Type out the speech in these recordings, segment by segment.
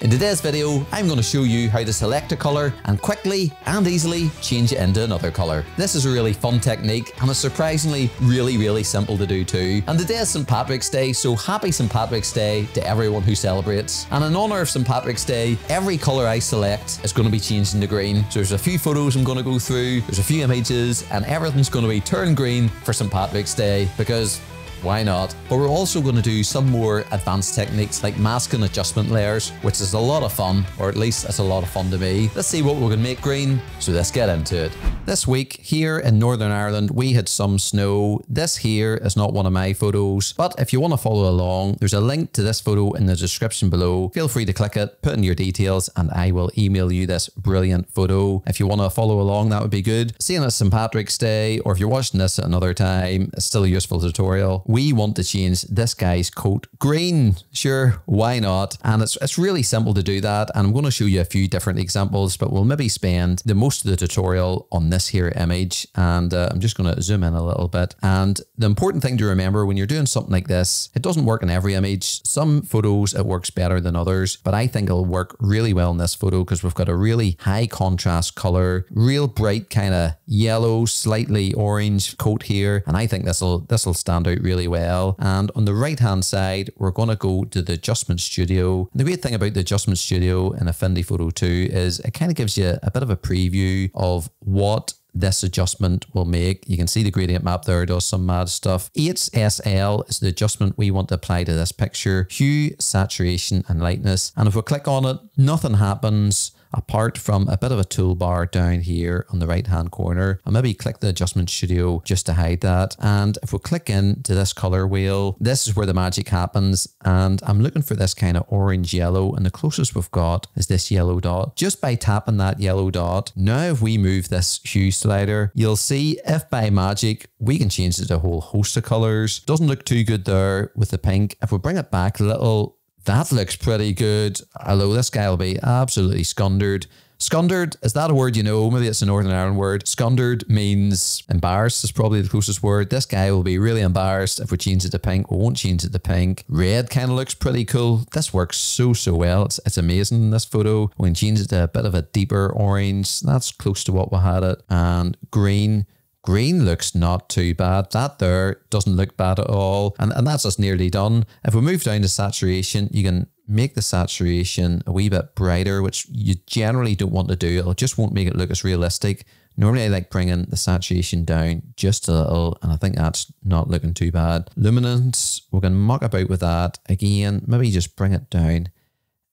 In today's video, I'm going to show you how to select a colour and quickly and easily change it into another colour. This is a really fun technique and it's surprisingly really, really simple to do too. And today is St. Patrick's Day, so happy St. Patrick's Day to everyone who celebrates. And in honour of St. Patrick's Day, every colour I select is going to be changed into green. So there's a few photos I'm going to go through, there's a few images, and everything's going to be turned green for St. Patrick's Day because why not? But we're also going to do some more advanced techniques like mask and adjustment layers, which is a lot of fun, or at least it's a lot of fun to me. Let's see what we're going to make green, so let's get into it. This week, here in Northern Ireland, we had some snow. This here is not one of my photos, but if you want to follow along, there's a link to this photo in the description below. Feel free to click it, put in your details, and I will email you this brilliant photo. If you want to follow along, that would be good. Seeing it's St. Patrick's Day, or if you're watching this at another time, it's still a useful tutorial we want to change this guy's coat green. Sure, why not? And it's, it's really simple to do that. And I'm going to show you a few different examples, but we'll maybe spend the most of the tutorial on this here image. And uh, I'm just going to zoom in a little bit. And the important thing to remember when you're doing something like this, it doesn't work in every image. Some photos it works better than others, but I think it'll work really well in this photo because we've got a really high contrast color, real bright kind of yellow, slightly orange coat here. And I think this will this will stand out really really well. And on the right hand side, we're going to go to the adjustment studio. And the weird thing about the adjustment studio in Affinity Photo 2 is it kind of gives you a bit of a preview of what this adjustment will make. You can see the gradient map there does some mad stuff. HSL is the adjustment we want to apply to this picture. Hue, saturation and lightness. And if we click on it, nothing happens apart from a bit of a toolbar down here on the right hand corner. I'll maybe click the adjustment studio just to hide that. And if we click into this color wheel, this is where the magic happens. And I'm looking for this kind of orange yellow. And the closest we've got is this yellow dot. Just by tapping that yellow dot, now if we move this hue slider, you'll see if by magic we can change it to a whole host of colors. Doesn't look too good there with the pink. If we bring it back a little, that looks pretty good. Although this guy will be absolutely scundered. Scundered, is that a word you know? Maybe it's a Northern Ireland word. Scundered means embarrassed is probably the closest word. This guy will be really embarrassed if we change it to pink. We won't change it to pink. Red kind of looks pretty cool. This works so, so well. It's, it's amazing this photo. We can change it to a bit of a deeper orange. That's close to what we had it. And green Green looks not too bad. That there doesn't look bad at all. And, and that's us nearly done. If we move down to saturation, you can make the saturation a wee bit brighter, which you generally don't want to do. It just won't make it look as realistic. Normally I like bringing the saturation down just a little, and I think that's not looking too bad. Luminance, we're going to muck about with that. Again, maybe just bring it down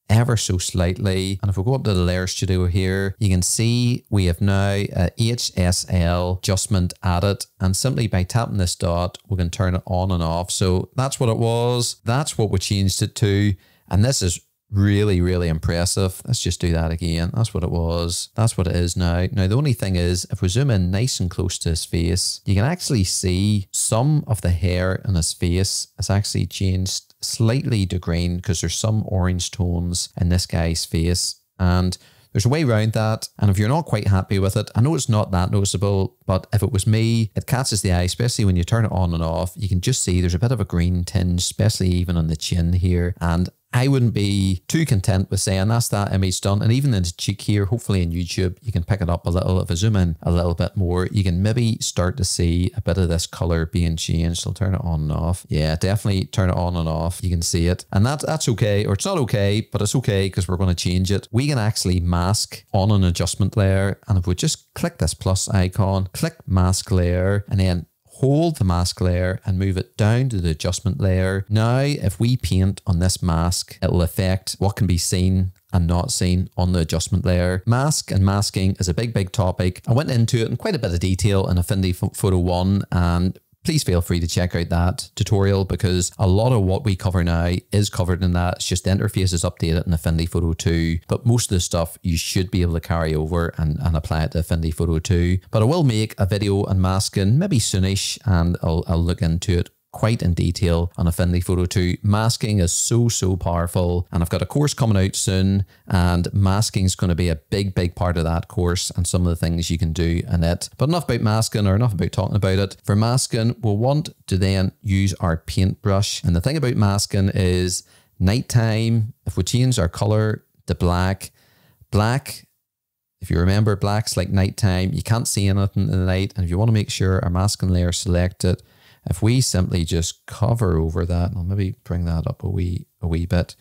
ever so slightly. And if we go up to the layer studio here, you can see we have now a HSL adjustment added. And simply by tapping this dot, we can turn it on and off. So that's what it was. That's what we changed it to. And this is really, really impressive. Let's just do that again. That's what it was. That's what it is now. Now, the only thing is, if we zoom in nice and close to his face, you can actually see some of the hair in his face has actually changed slightly to green because there's some orange tones in this guy's face. And there's a way around that. And if you're not quite happy with it, I know it's not that noticeable, but if it was me, it catches the eye, especially when you turn it on and off. You can just see there's a bit of a green tinge, especially even on the chin here. And I wouldn't be too content with saying that's that image done. And even in the cheek here, hopefully in YouTube, you can pick it up a little. If I zoom in a little bit more, you can maybe start to see a bit of this color being changed. I'll turn it on and off. Yeah, definitely turn it on and off. You can see it. And that, that's okay, or it's not okay, but it's okay because we're going to change it. We can actually mask on an adjustment layer. And if we just click this plus icon, click mask layer, and then hold the mask layer and move it down to the adjustment layer. Now, if we paint on this mask, it'll affect what can be seen and not seen on the adjustment layer. Mask and masking is a big, big topic. I went into it in quite a bit of detail in Affinity Photo 1 and please feel free to check out that tutorial because a lot of what we cover now is covered in that. It's just the interface is updated in Affinity Photo 2, but most of the stuff you should be able to carry over and, and apply it to Affinity Photo 2. But I will make a video on masking maybe soonish and I'll, I'll look into it quite in detail on Affinity Photo 2. Masking is so, so powerful. And I've got a course coming out soon, and masking is going to be a big, big part of that course and some of the things you can do in it. But enough about masking or enough about talking about it. For masking, we'll want to then use our paintbrush. And the thing about masking is nighttime, if we change our color to black. Black, if you remember, black's like nighttime. You can't see anything in the night. And if you want to make sure our masking layer selected, if we simply just cover over that, I'll maybe bring that up a wee, a wee bit,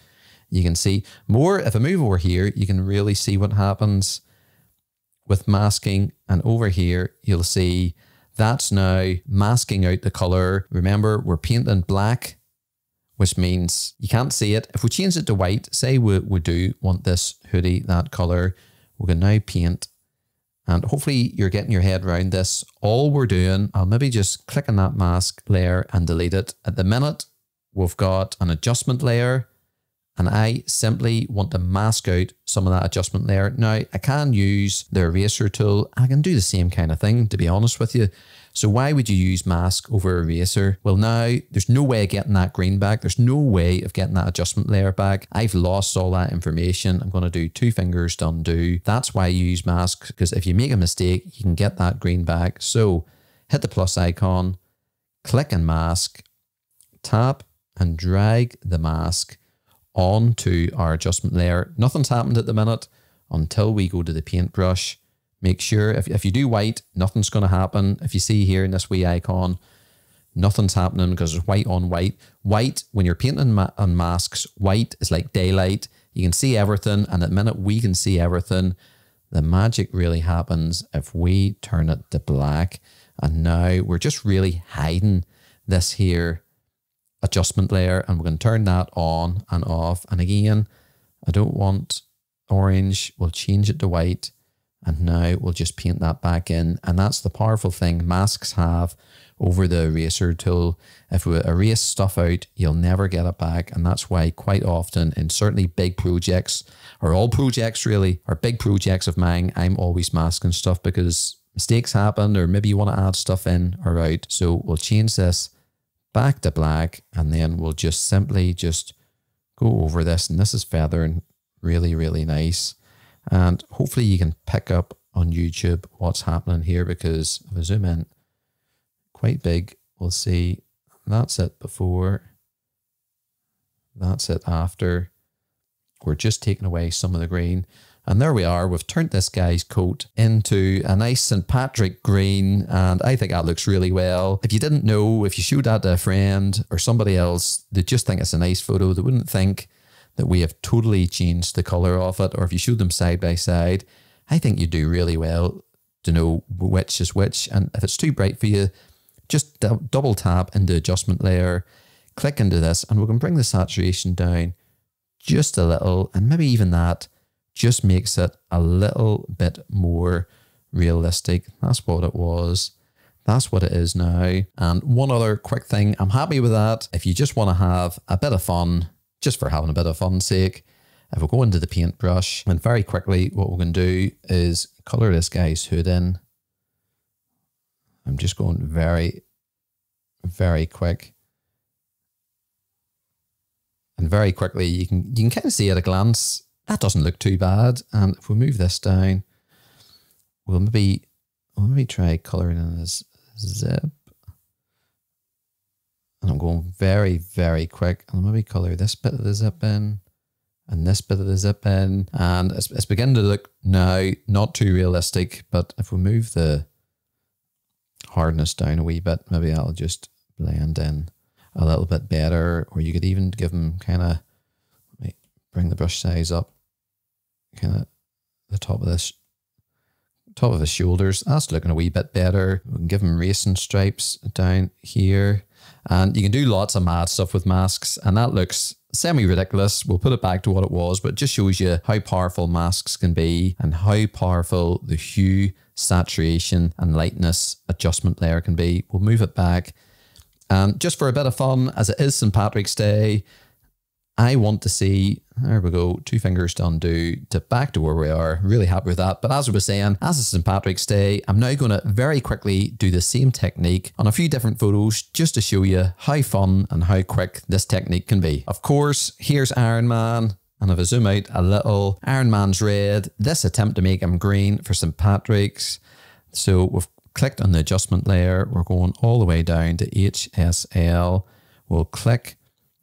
you can see more. If I move over here, you can really see what happens with masking. And over here, you'll see that's now masking out the color. Remember, we're painting black, which means you can't see it. If we change it to white, say we, we do want this hoodie, that color, we can now paint and hopefully you're getting your head around this. All we're doing, I'll maybe just click on that mask layer and delete it. At the minute, we've got an adjustment layer and I simply want to mask out some of that adjustment layer. Now, I can use the eraser tool. I can do the same kind of thing, to be honest with you. So why would you use mask over eraser? Well, now there's no way of getting that green back. There's no way of getting that adjustment layer back. I've lost all that information. I'm going to do two fingers to undo. That's why I use mask, because if you make a mistake, you can get that green back. So hit the plus icon, click and mask, tap and drag the mask onto our adjustment layer. Nothing's happened at the minute until we go to the paintbrush. Make sure if, if you do white, nothing's going to happen. If you see here in this wee icon, nothing's happening because it's white on white. White, when you're painting ma on masks, white is like daylight. You can see everything. And at the minute we can see everything, the magic really happens if we turn it to black. And now we're just really hiding this here adjustment layer and we're going to turn that on and off. And again, I don't want orange. We'll change it to white. And now we'll just paint that back in. And that's the powerful thing masks have over the eraser tool. If we erase stuff out, you'll never get it back. And that's why quite often in certainly big projects or all projects really, or big projects of mine, I'm always masking stuff because mistakes happen or maybe you want to add stuff in or out. So we'll change this back to black, and then we'll just simply just go over this. And this is feathering really, really nice. And hopefully you can pick up on YouTube what's happening here because if I zoom in quite big, we'll see that's it before, that's it after. We're just taking away some of the green. And there we are. We've turned this guy's coat into a nice St. Patrick green. And I think that looks really well. If you didn't know, if you showed that to a friend or somebody else, they'd just think it's a nice photo. They wouldn't think that we have totally changed the color of it. Or if you showed them side by side, I think you do really well to know which is which. And if it's too bright for you, just double tap into the adjustment layer, click into this, and we can bring the saturation down just a little, and maybe even that just makes it a little bit more realistic. That's what it was. That's what it is now. And one other quick thing, I'm happy with that. If you just want to have a bit of fun, just for having a bit of fun's sake, if we go into the paintbrush and very quickly, what we're going to do is color this guy's hood in. I'm just going very, very quick. And very quickly, you can you can kind of see at a glance that doesn't look too bad. And if we move this down, we'll maybe, we'll maybe try colouring in as zip. And I'm going very, very quick. And I'll maybe colour this bit of the zip in and this bit of the zip in. And it's, it's beginning to look now not too realistic, but if we move the hardness down a wee bit, maybe I'll just blend in a little bit better. Or you could even give them kind of, bring the brush size up kind of the top of this top of his shoulders. That's looking a wee bit better. We can give him racing stripes down here. And you can do lots of mad stuff with masks, and that looks semi ridiculous. We'll put it back to what it was, but it just shows you how powerful masks can be and how powerful the hue, saturation, and lightness adjustment layer can be. We'll move it back. And just for a bit of fun, as it is St. Patrick's Day, I want to see, there we go, two fingers to undo to back to where we are. Really happy with that. But as I was saying, as it's St. Patrick's Day, I'm now going to very quickly do the same technique on a few different photos just to show you how fun and how quick this technique can be. Of course, here's Iron Man. And if I zoom out a little, Iron Man's red. This attempt to make him green for St. Patrick's. So we've clicked on the adjustment layer. We're going all the way down to HSL. We'll click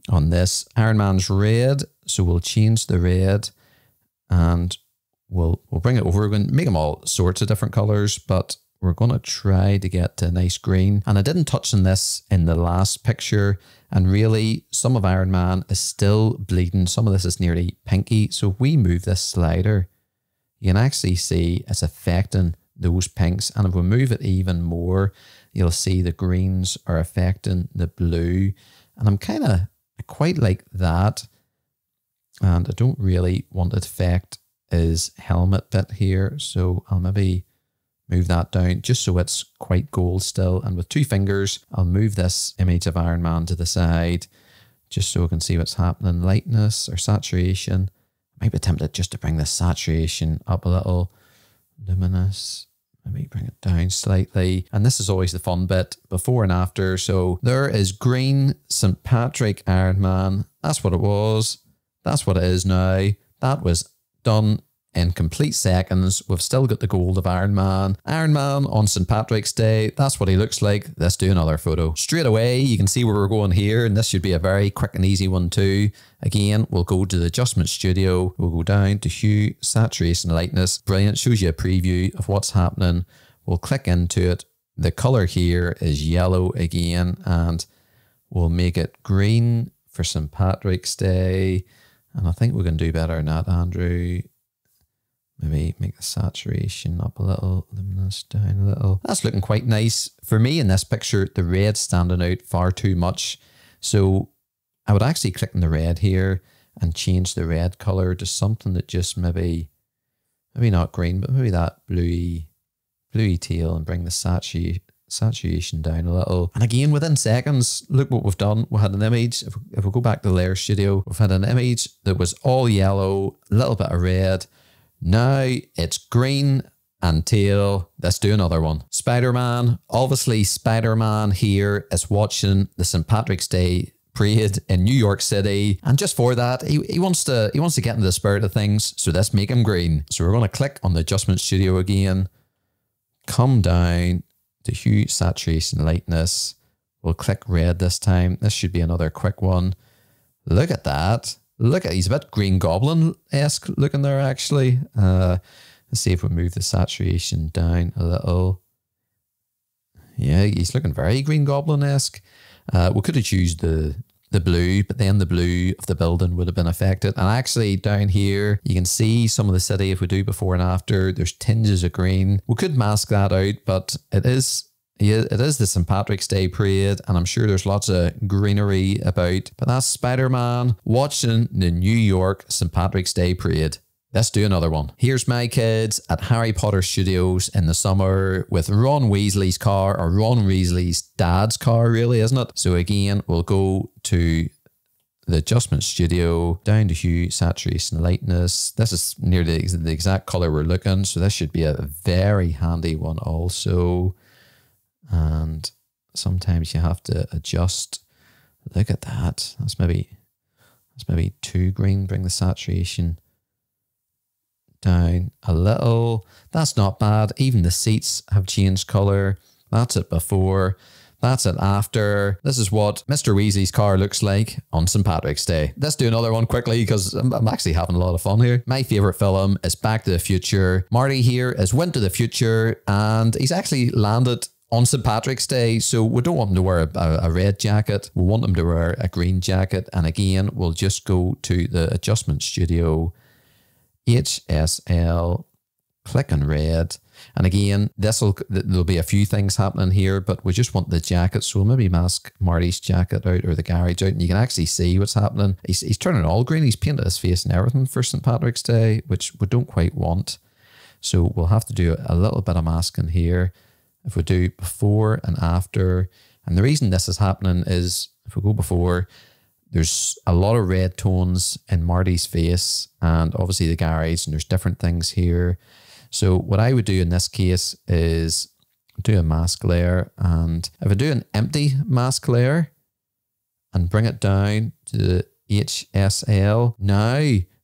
on this. Iron Man's red, so we'll change the red and we'll we'll bring it over. We're going to make them all sorts of different colors, but we're going to try to get a nice green. And I didn't touch on this in the last picture. And really, some of Iron Man is still bleeding. Some of this is nearly pinky. So we move this slider, you can actually see it's affecting those pinks. And if we move it even more, you'll see the greens are affecting the blue. And I'm kind of quite like that. And I don't really want to affect his helmet bit here. So I'll maybe move that down just so it's quite gold still. And with two fingers, I'll move this image of Iron Man to the side just so I can see what's happening. Lightness or saturation. I might be tempted just to bring the saturation up a little. Luminous. Maybe bring it down slightly. And this is always the fun bit, before and after. So there is green St. Patrick Iron Man. That's what it was. That's what it is now. That was done in complete seconds. We've still got the gold of Iron Man. Iron Man on St. Patrick's Day, that's what he looks like. Let's do another photo. Straight away, you can see where we're going here, and this should be a very quick and easy one too. Again, we'll go to the Adjustment Studio, we'll go down to Hue, Saturation, and Lightness. Brilliant, shows you a preview of what's happening. We'll click into it. The color here is yellow again, and we'll make it green for St. Patrick's Day. And I think we can do better than that, Andrew. Maybe make the saturation up a little, luminous down a little. That's looking quite nice. For me in this picture, the red standing out far too much. So I would actually click on the red here and change the red color to something that just maybe, maybe not green, but maybe that bluey, bluey teal and bring the saturation saturation down a little. And again, within seconds, look what we've done. We had an image, if we, if we go back to Layer Studio, we've had an image that was all yellow, a little bit of red, now it's green and teal. Let's do another one. Spider Man. Obviously, Spider Man here is watching the St. Patrick's Day parade in New York City. And just for that, he, he wants to he wants to get into the spirit of things. So let's make him green. So we're going to click on the adjustment studio again. Come down to hue, saturation, lightness. We'll click red this time. This should be another quick one. Look at that. Look at he's a bit Green Goblin esque looking there actually. Uh, let's see if we move the saturation down a little. Yeah, he's looking very Green Goblin esque. Uh, we could have used the the blue, but then the blue of the building would have been affected. And actually, down here, you can see some of the city if we do before and after. There's tinges of green. We could mask that out, but it is it is the St. Patrick's Day parade, and I'm sure there's lots of greenery about. But that's Spider Man watching the New York St. Patrick's Day parade. Let's do another one. Here's my kids at Harry Potter Studios in the summer with Ron Weasley's car, or Ron Weasley's dad's car, really, isn't it? So again, we'll go to the adjustment studio, down to hue, saturation, lightness. This is nearly the exact color we're looking, so this should be a very handy one also and sometimes you have to adjust. Look at that. That's maybe that's maybe too green. Bring the saturation down a little. That's not bad. Even the seats have changed color. That's it before. That's it after. This is what Mr. Weasley's car looks like on St. Patrick's Day. Let's do another one quickly because I'm, I'm, actually having a lot of fun here. My favorite film is Back to the Future. Marty here is went to the future and he's actually landed on St. Patrick's Day. So we don't want them to wear a, a, red jacket. We want them to wear a green jacket. And again, we'll just go to the adjustment studio, HSL, click on red. And again, this will there'll be a few things happening here, but we just want the jacket. So we'll maybe mask Marty's jacket out or the garage out, and you can actually see what's happening. He's, he's turning all green. He's painted his face and everything for St. Patrick's Day, which we don't quite want. So we'll have to do a little bit of masking here if we do before and after, and the reason this is happening is if we go before, there's a lot of red tones in Marty's face and obviously the garage, and there's different things here. So what I would do in this case is do a mask layer, and if I do an empty mask layer and bring it down to the HSL, now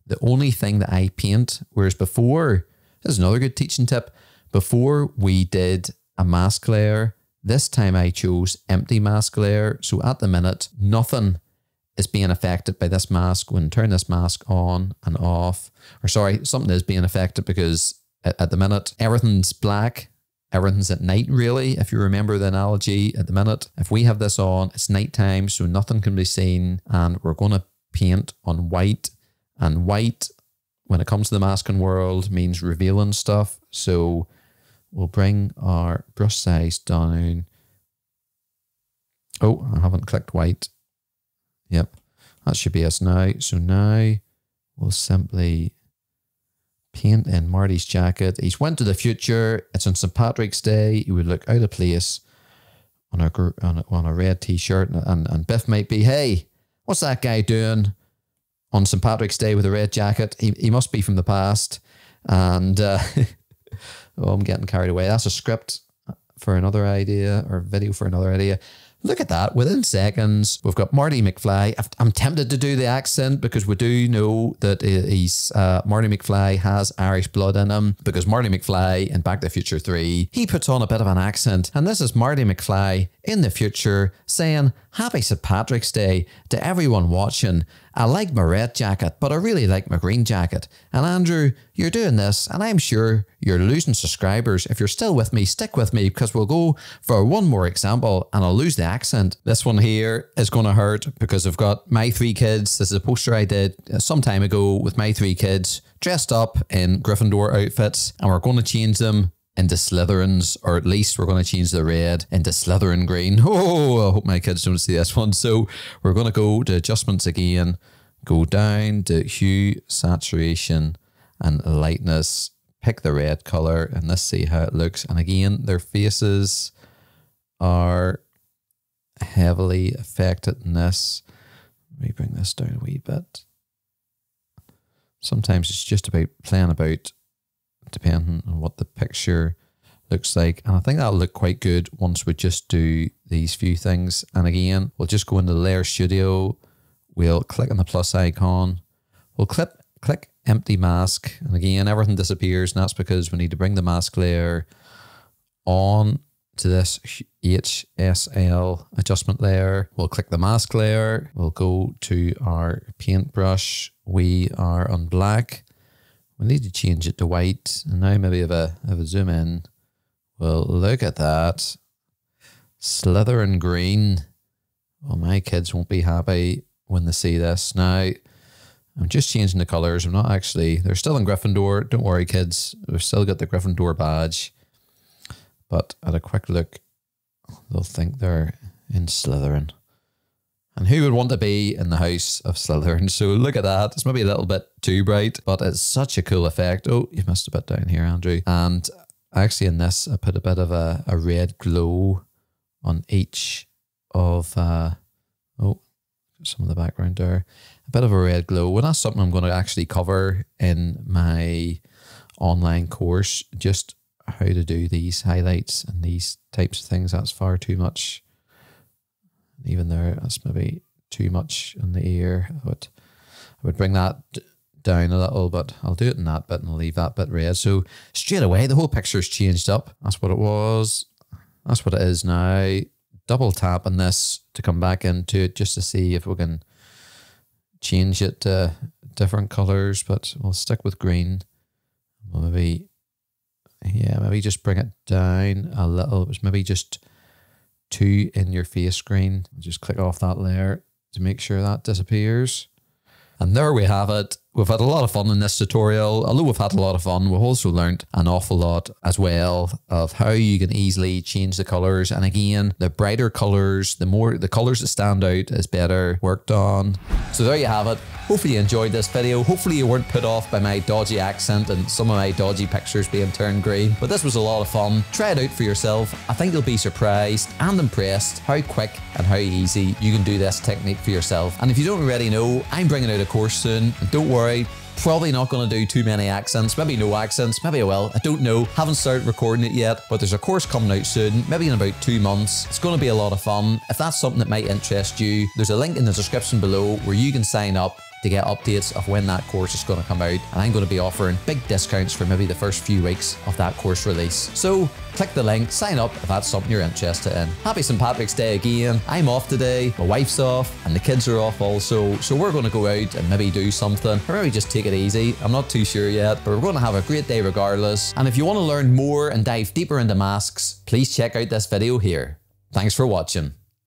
the only thing that I paint, whereas before, this is another good teaching tip, before we did a mask layer. This time I chose empty mask layer. So at the minute, nothing is being affected by this mask when turn this mask on and off. Or sorry, something is being affected because at, at the minute everything's black. Everything's at night, really. If you remember the analogy at the minute, if we have this on, it's nighttime, so nothing can be seen, and we're going to paint on white. And white, when it comes to the masking world, means revealing stuff. So we'll bring our brush size down. Oh, I haven't clicked white. Yep, that should be us now. So now we'll simply paint in Marty's jacket. He's went to the future. It's on St. Patrick's Day. He would look out of place on a, on a, on a red t-shirt and, and, Biff might be, hey, what's that guy doing on St. Patrick's Day with a red jacket? He, he must be from the past. And uh, oh, I'm getting carried away. That's a script for another idea or video for another idea. Look at that. Within seconds, we've got Marty McFly. I'm tempted to do the accent because we do know that he's uh, Marty McFly has Irish blood in him because Marty McFly in Back to the Future 3, he puts on a bit of an accent. And this is Marty McFly in the future saying, Happy St. Patrick's Day to everyone watching. I like my red jacket, but I really like my green jacket. And Andrew, you're doing this, and I'm sure you're losing subscribers. If you're still with me, stick with me because we'll go for one more example and I'll lose the accent. This one here is going to hurt because I've got my three kids. This is a poster I did uh, some time ago with my three kids dressed up in Gryffindor outfits, and we're going to change them into Slytherins, or at least we're going to change the red into Slytherin green. Oh, I hope my kids don't see this one. So we're going to go to adjustments again, go down to hue, saturation, and lightness. Pick the red color, and let's see how it looks. And again, their faces are heavily affected in this. Let me bring this down a wee bit. Sometimes it's just about playing about depending on what the picture looks like. And I think that'll look quite good once we just do these few things. And again, we'll just go into the Layer Studio. We'll click on the plus icon. We'll click, click empty mask. And again, everything disappears. And that's because we need to bring the mask layer on to this HSL adjustment layer. We'll click the mask layer. We'll go to our paintbrush. We are on black. We need to change it to white. And now maybe if I, if I zoom in, well, look at that. Slytherin green. Well, my kids won't be happy when they see this. Now, I'm just changing the colours. I'm not actually, they're still in Gryffindor. Don't worry, kids. We've still got the Gryffindor badge. But at a quick look, they'll think they're in Slytherin. And who would want to be in the house of Slytherin? So look at that. It's maybe a little bit too bright, but it's such a cool effect. Oh, you missed a bit down here, Andrew. And actually in this, I put a bit of a, a red glow on each of, uh, oh, some of the background there. A bit of a red glow. Well, that's something I'm going to actually cover in my online course. Just how to do these highlights and these types of things. That's far too much even there, that's maybe too much in the ear. I would, I would bring that down a little, but I'll do it in that bit and leave that bit red. So straight away, the whole picture's changed up. That's what it was. That's what it is now. Double tap on this to come back into it just to see if we can change it to different colors, but we'll stick with green. We'll maybe, yeah, maybe just bring it down a little. It was maybe just too in your face screen. Just click off that layer to make sure that disappears. And there we have it. We've had a lot of fun in this tutorial. Although we've had a lot of fun, we've also learned an awful lot as well of how you can easily change the colors. And again, the brighter colors, the more the colors that stand out is better worked on. So there you have it. Hopefully you enjoyed this video. Hopefully you weren't put off by my dodgy accent and some of my dodgy pictures being turned green. But this was a lot of fun. Try it out for yourself. I think you'll be surprised and impressed how quick and how easy you can do this technique for yourself. And if you don't already know, I'm bringing out a course soon. And don't worry, Probably not going to do too many accents, maybe no accents, maybe I will. I don't know. Haven't started recording it yet, but there's a course coming out soon, maybe in about two months. It's going to be a lot of fun. If that's something that might interest you, there's a link in the description below where you can sign up to get updates of when that course is going to come out. And I'm going to be offering big discounts for maybe the first few weeks of that course release. So click the link, sign up if that's something you're interested in. Happy St. Patrick's Day again. I'm off today, my wife's off, and the kids are off also. So we're going to go out and maybe do something, or maybe just take it easy. I'm not too sure yet, but we're going to have a great day regardless. And if you want to learn more and dive deeper into masks, please check out this video here. Thanks for watching.